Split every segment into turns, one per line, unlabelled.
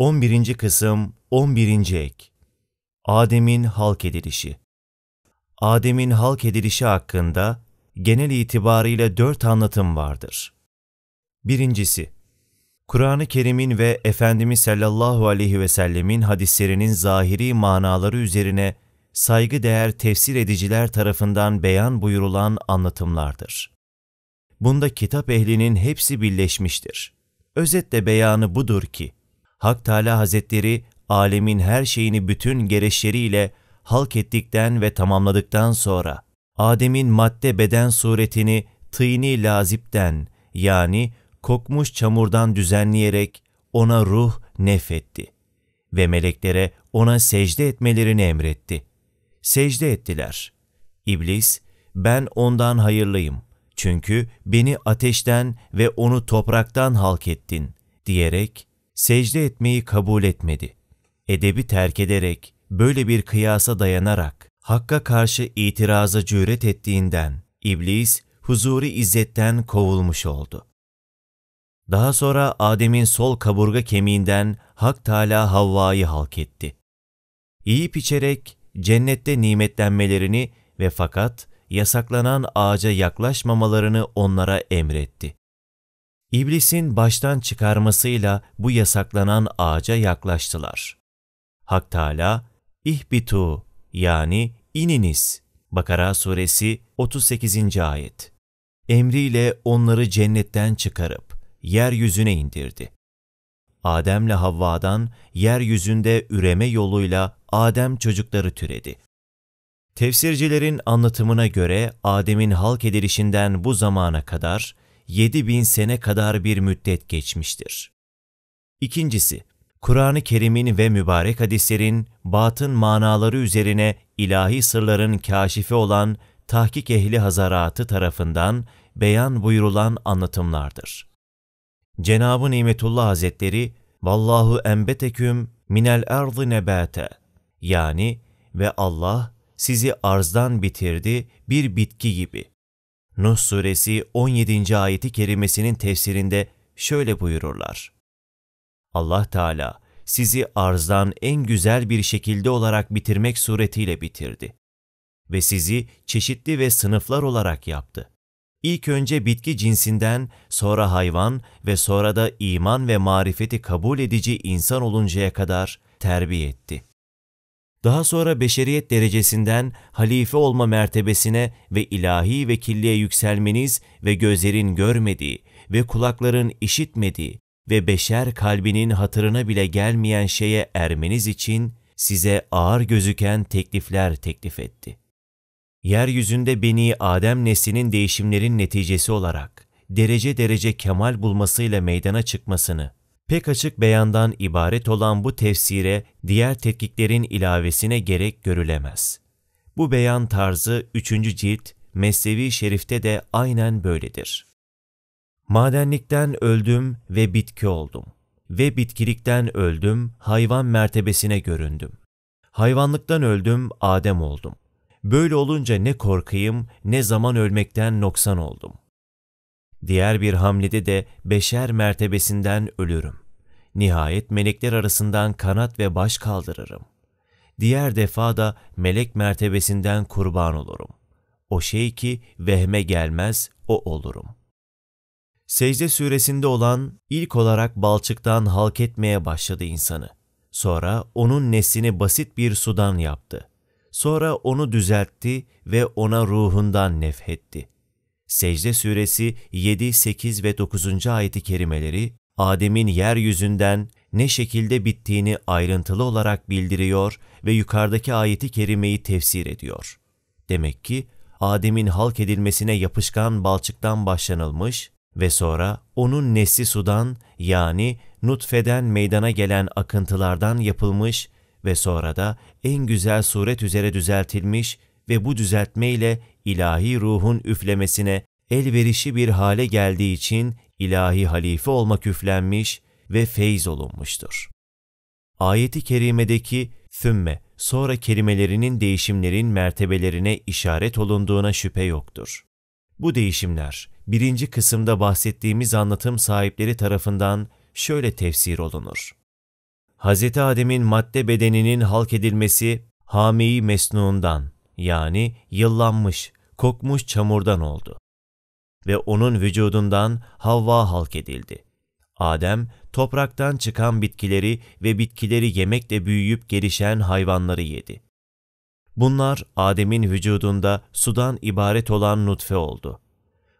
11. kısım 11. ek Adem'in halk edilişi Adem'in halk edilişi hakkında genel itibarıyla dört anlatım vardır. Birincisi, Kur'an-ı Kerim'in ve Efendimiz sallallahu aleyhi ve sellemin hadislerinin zahiri manaları üzerine saygıdeğer tefsir ediciler tarafından beyan buyurulan anlatımlardır. Bunda kitap ehlinin hepsi birleşmiştir. Özetle beyanı budur ki, Hak Teala Hazretleri alemin her şeyini bütün gereçleriyle halk ettikten ve tamamladıktan sonra Adem'in madde beden suretini tıyni lazipten yani kokmuş çamurdan düzenleyerek ona ruh nefetti ve meleklere ona secde etmelerini emretti. Secde ettiler. İblis, ben ondan hayırlıyım çünkü beni ateşten ve onu topraktan halk ettin diyerek secde etmeyi kabul etmedi. Edebi terk ederek, böyle bir kıyasa dayanarak, Hakk'a karşı itiraza cüret ettiğinden, iblis, huzuri izzetten kovulmuş oldu. Daha sonra Adem'in sol kaburga kemiğinden Hak Teala Havva'yı halk etti. Yiyip içerek cennette nimetlenmelerini ve fakat yasaklanan ağaca yaklaşmamalarını onlara emretti. İblisin baştan çıkarmasıyla bu yasaklanan ağaca yaklaştılar. Hak Teala, İhbitu yani ininiz. Bakara suresi 38. ayet. Emriyle onları cennetten çıkarıp yeryüzüne indirdi. Adem'le Havva'dan yeryüzünde üreme yoluyla Adem çocukları türedi. Tefsircilerin anlatımına göre Adem'in halk edilişinden bu zamana kadar 7000 sene kadar bir müddet geçmiştir. İkincisi, Kur'an-ı Kerim'in ve mübarek hadislerin batın manaları üzerine ilahi sırların kaşifi olan tahkik ehli hazaratı tarafından beyan buyurulan anlatımlardır. Cenab-ı Nimetullah Hazretleri, Vallahu enbeteküm minel ardı nebate yani ve Allah sizi arzdan bitirdi bir bitki gibi. Nuh suresi 17. ayeti kerimesinin tefsirinde şöyle buyururlar. Allah Teala sizi arzdan en güzel bir şekilde olarak bitirmek suretiyle bitirdi. Ve sizi çeşitli ve sınıflar olarak yaptı. İlk önce bitki cinsinden, sonra hayvan ve sonra da iman ve marifeti kabul edici insan oluncaya kadar terbiye etti. Daha sonra beşeriyet derecesinden halife olma mertebesine ve ilahi vekilliğe yükselmeniz ve gözlerin görmediği ve kulakların işitmediği ve beşer kalbinin hatırına bile gelmeyen şeye ermeniz için size ağır gözüken teklifler teklif etti. Yeryüzünde Beni Adem neslinin değişimlerin neticesi olarak derece derece kemal bulmasıyla meydana çıkmasını, pek açık beyandan ibaret olan bu tefsire diğer tetkiklerin ilavesine gerek görülemez. Bu beyan tarzı 3. cilt Mesnevi Şerif'te de aynen böyledir. Madenlikten öldüm ve bitki oldum. Ve bitkilikten öldüm, hayvan mertebesine göründüm. Hayvanlıktan öldüm, Adem oldum. Böyle olunca ne korkayım, ne zaman ölmekten noksan oldum. Diğer bir hamlede de beşer mertebesinden ölürüm. Nihayet melekler arasından kanat ve baş kaldırırım. Diğer defa da melek mertebesinden kurban olurum. O şey ki vehme gelmez, o olurum.'' Secde suresinde olan ilk olarak balçıktan halk etmeye başladı insanı. Sonra onun neslini basit bir sudan yaptı. Sonra onu düzeltti ve ona ruhundan nefhetti. Secde suresi 7, 8 ve 9. ayeti kerimeleri Adem'in yeryüzünden ne şekilde bittiğini ayrıntılı olarak bildiriyor ve yukarıdaki ayeti kerimeyi tefsir ediyor. Demek ki Adem'in halk edilmesine yapışkan balçıktan başlanılmış ve sonra onun nesli sudan yani nutfeden meydana gelen akıntılardan yapılmış ve sonra da en güzel suret üzere düzeltilmiş ve bu düzeltme ile ilahi ruhun üflemesine elverişi bir hale geldiği için ilahi halife olmak üflenmiş ve feyz olunmuştur. Ayeti kerimedeki thümme sonra kelimelerinin değişimlerin mertebelerine işaret olunduğuna şüphe yoktur. Bu değişimler birinci kısımda bahsettiğimiz anlatım sahipleri tarafından şöyle tefsir olunur. Hz. Adem'in madde bedeninin halk edilmesi hame-i mesnuundan yani yıllanmış, kokmuş çamurdan oldu. Ve onun vücudundan Havva halk edildi. Adem, topraktan çıkan bitkileri ve bitkileri yemekle büyüyüp gelişen hayvanları yedi. Bunlar Adem'in vücudunda sudan ibaret olan nutfe oldu.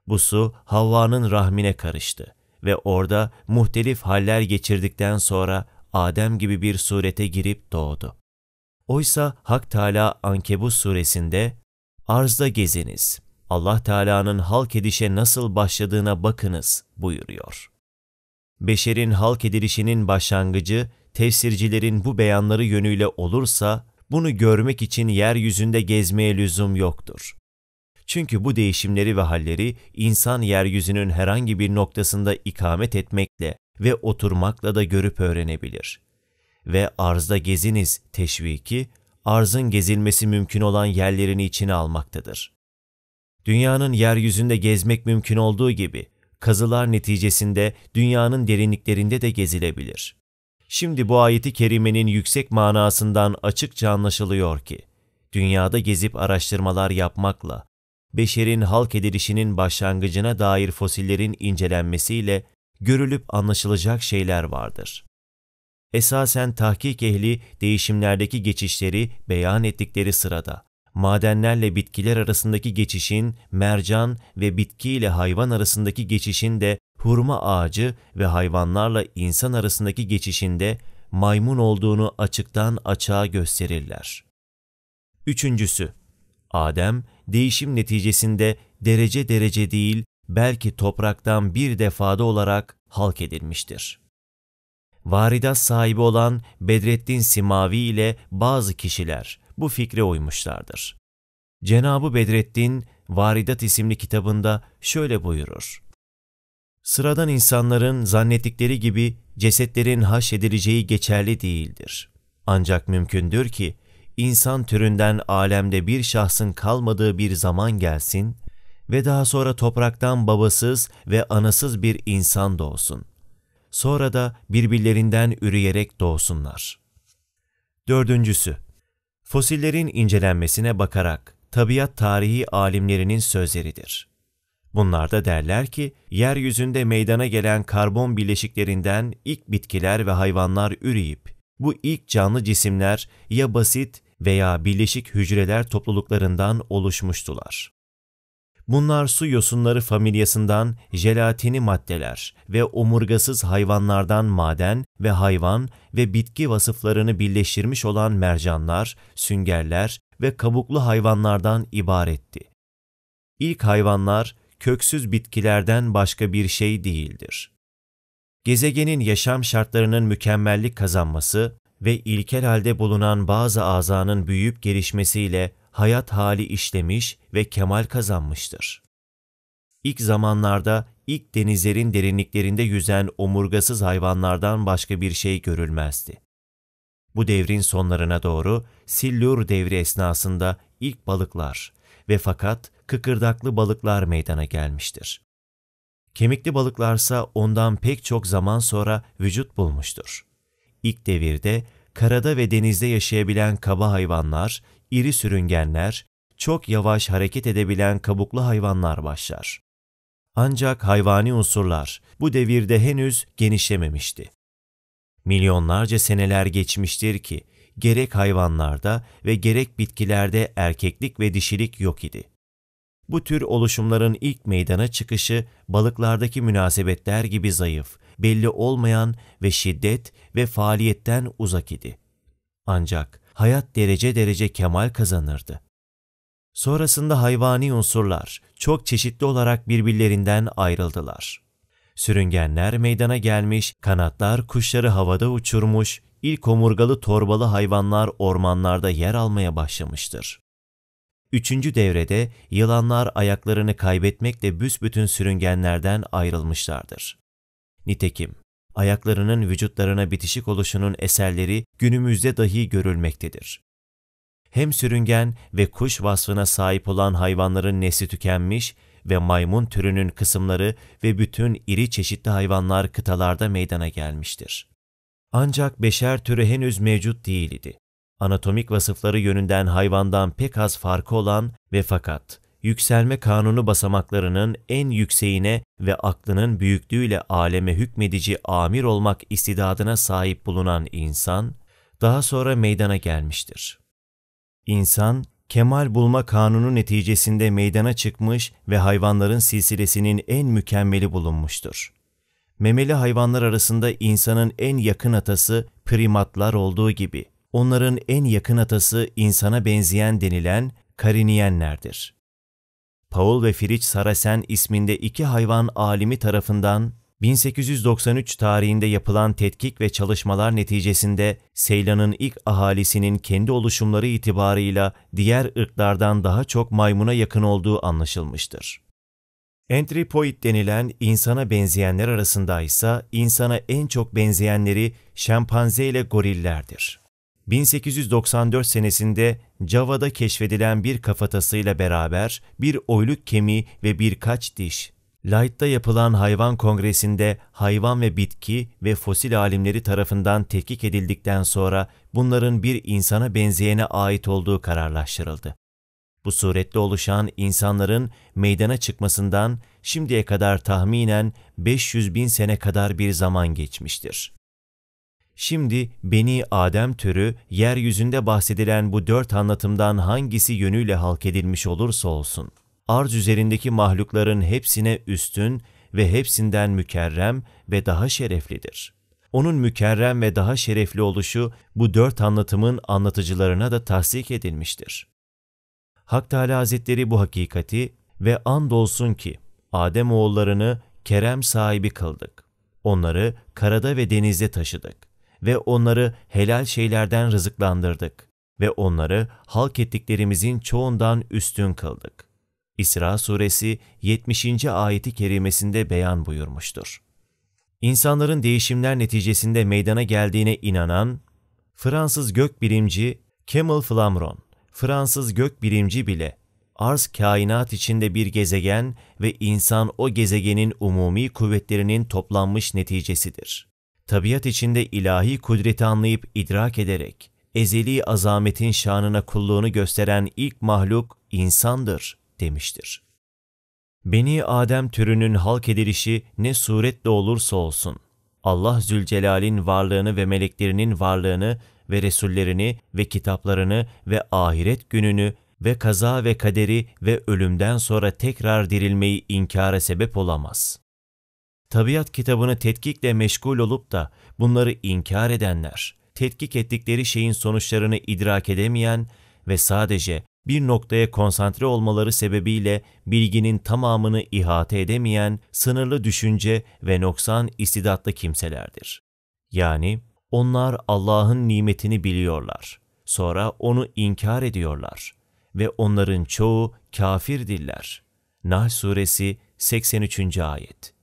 Bu su Havva'nın rahmine karıştı ve orada muhtelif haller geçirdikten sonra Adem gibi bir surete girip doğdu. Oysa Hak Teala Ankebus suresinde arzda geziniz, Allah Teala'nın halk edişe nasıl başladığına bakınız buyuruyor. Beşerin halk edilişinin başlangıcı tefsircilerin bu beyanları yönüyle olursa bunu görmek için yeryüzünde gezmeye lüzum yoktur. Çünkü bu değişimleri ve halleri insan yeryüzünün herhangi bir noktasında ikamet etmekle ve oturmakla da görüp öğrenebilir. Ve arzda geziniz teşviki, arzın gezilmesi mümkün olan yerlerini içine almaktadır. Dünyanın yeryüzünde gezmek mümkün olduğu gibi, kazılar neticesinde dünyanın derinliklerinde de gezilebilir. Şimdi bu ayeti kerimenin yüksek manasından açıkça anlaşılıyor ki, dünyada gezip araştırmalar yapmakla, beşerin halk edilişinin başlangıcına dair fosillerin incelenmesiyle görülüp anlaşılacak şeyler vardır. Esasen tahkik ehli değişimlerdeki geçişleri beyan ettikleri sırada, madenlerle bitkiler arasındaki geçişin, mercan ve bitki ile hayvan arasındaki geçişin de hurma ağacı ve hayvanlarla insan arasındaki geçişinde maymun olduğunu açıktan açığa gösterirler. Üçüncüsü, Adem, değişim neticesinde derece derece değil, belki topraktan bir defada olarak halk edilmiştir. Varidat sahibi olan Bedrettin Simavi ile bazı kişiler bu fikre uymuşlardır. Cenabı Bedrettin, Varidat isimli kitabında şöyle buyurur. Sıradan insanların zannettikleri gibi cesetlerin haşedileceği geçerli değildir. Ancak mümkündür ki insan türünden alemde bir şahsın kalmadığı bir zaman gelsin ve daha sonra topraktan babasız ve anasız bir insan doğsun. Sonra da birbirlerinden üreyerek doğsunlar. Dördüncüsü, fosillerin incelenmesine bakarak tabiat tarihi alimlerinin sözleridir. Bunlar da derler ki, yeryüzünde meydana gelen karbon bileşiklerinden ilk bitkiler ve hayvanlar üreyip, bu ilk canlı cisimler ya basit veya birleşik hücreler topluluklarından oluşmuştular. Bunlar su yosunları familyasından jelatini maddeler ve omurgasız hayvanlardan maden ve hayvan ve bitki vasıflarını birleştirmiş olan mercanlar, süngerler ve kabuklu hayvanlardan ibaretti. İlk hayvanlar köksüz bitkilerden başka bir şey değildir. Gezegenin yaşam şartlarının mükemmellik kazanması ve ilkel halde bulunan bazı azanın büyüyüp gelişmesiyle hayat hali işlemiş ve kemal kazanmıştır. İlk zamanlarda ilk denizlerin derinliklerinde yüzen omurgasız hayvanlardan başka bir şey görülmezdi. Bu devrin sonlarına doğru Sillur devri esnasında ilk balıklar ve fakat kıkırdaklı balıklar meydana gelmiştir. Kemikli balıklarsa ondan pek çok zaman sonra vücut bulmuştur. İlk devirde karada ve denizde yaşayabilen kaba hayvanlar, iri sürüngenler, çok yavaş hareket edebilen kabuklu hayvanlar başlar. Ancak hayvani unsurlar bu devirde henüz genişlememişti. Milyonlarca seneler geçmiştir ki gerek hayvanlarda ve gerek bitkilerde erkeklik ve dişilik yok idi. Bu tür oluşumların ilk meydana çıkışı balıklardaki münasebetler gibi zayıf, belli olmayan ve şiddet ve faaliyetten uzak idi. Ancak hayat derece derece kemal kazanırdı. Sonrasında hayvani unsurlar çok çeşitli olarak birbirlerinden ayrıldılar. Sürüngenler meydana gelmiş, kanatlar kuşları havada uçurmuş, ilk omurgalı torbalı hayvanlar ormanlarda yer almaya başlamıştır. Üçüncü devrede yılanlar ayaklarını kaybetmekle büsbütün sürüngenlerden ayrılmışlardır. Nitekim ayaklarının vücutlarına bitişik oluşunun eserleri günümüzde dahi görülmektedir. Hem sürüngen ve kuş vasfına sahip olan hayvanların nesli tükenmiş ve maymun türünün kısımları ve bütün iri çeşitli hayvanlar kıtalarda meydana gelmiştir. Ancak beşer türü henüz mevcut değildi. Anatomik vasıfları yönünden hayvandan pek az farkı olan ve fakat yükselme kanunu basamaklarının en yükseğine ve aklının büyüklüğüyle aleme hükmedici amir olmak istidadına sahip bulunan insan, daha sonra meydana gelmiştir. İnsan, kemal bulma kanunu neticesinde meydana çıkmış ve hayvanların silsilesinin en mükemmeli bulunmuştur. Memeli hayvanlar arasında insanın en yakın atası primatlar olduğu gibi, onların en yakın atası insana benzeyen denilen kariniyenlerdir. Paul ve Fritz Sarasen isminde iki hayvan alimi tarafından 1893 tarihinde yapılan tetkik ve çalışmalar neticesinde Seylan'ın ilk ahalisinin kendi oluşumları itibarıyla diğer ırklardan daha çok maymuna yakın olduğu anlaşılmıştır. Anthropoid denilen insana benzeyenler arasında ise insana en çok benzeyenleri şempanze ile gorillerdir. 1894 senesinde Java'da keşfedilen bir kafatasıyla beraber bir oyluk kemiği ve birkaç diş, Light'ta yapılan hayvan kongresinde hayvan ve bitki ve fosil alimleri tarafından tetkik edildikten sonra bunların bir insana benzeyene ait olduğu kararlaştırıldı. Bu suretle oluşan insanların meydana çıkmasından şimdiye kadar tahminen 500 bin sene kadar bir zaman geçmiştir. Şimdi Beni Adem türü yeryüzünde bahsedilen bu dört anlatımdan hangisi yönüyle halk edilmiş olursa olsun, arz üzerindeki mahlukların hepsine üstün ve hepsinden mükerrem ve daha şereflidir. Onun mükerrem ve daha şerefli oluşu bu dört anlatımın anlatıcılarına da tasdik edilmiştir. Hak Teala Hazretleri bu hakikati ve andolsun ki Adem oğullarını kerem sahibi kıldık. Onları karada ve denizde taşıdık ve onları helal şeylerden rızıklandırdık ve onları halk ettiklerimizin çoğundan üstün kıldık. İsra suresi 70. ayeti kerimesinde beyan buyurmuştur. İnsanların değişimler neticesinde meydana geldiğine inanan Fransız gökbilimci Camille Flammron, Fransız gökbilimci bile arz kainat içinde bir gezegen ve insan o gezegenin umumi kuvvetlerinin toplanmış neticesidir. Tabiat içinde ilahi kudreti anlayıp idrak ederek ezeli azametin şanına kulluğunu gösteren ilk mahluk insandır demiştir. Beni Adem türünün halk edilişi ne suretle olursa olsun, Allah Zülcelal'in varlığını ve meleklerinin varlığını ve Resullerini ve kitaplarını ve ahiret gününü ve kaza ve kaderi ve ölümden sonra tekrar dirilmeyi inkara sebep olamaz. Tabiat kitabını tetkikle meşgul olup da bunları inkar edenler, tetkik ettikleri şeyin sonuçlarını idrak edemeyen ve sadece bir noktaya konsantre olmaları sebebiyle bilginin tamamını ihate edemeyen sınırlı düşünce ve noksan istidatlı kimselerdir. Yani onlar Allah'ın nimetini biliyorlar. Sonra onu inkar ediyorlar ve onların çoğu kafir diller. Nahl suresi 83. ayet.